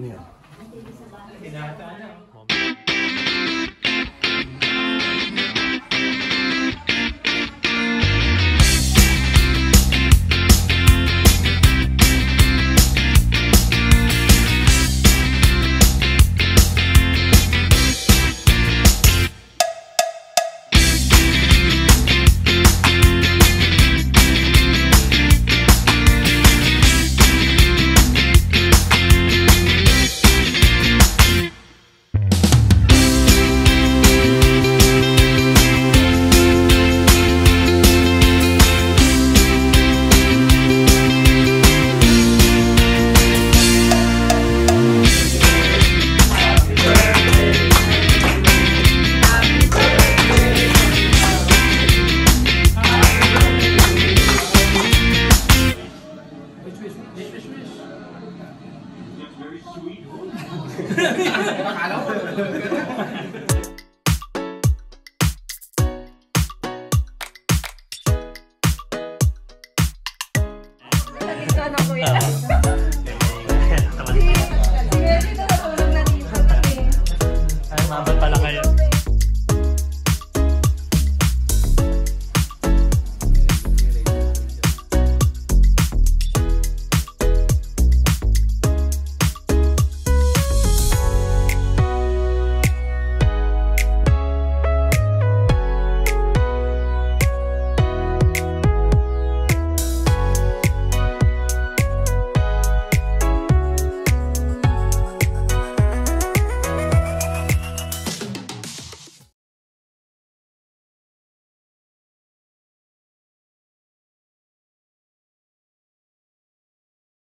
Ano yan? Na kuya.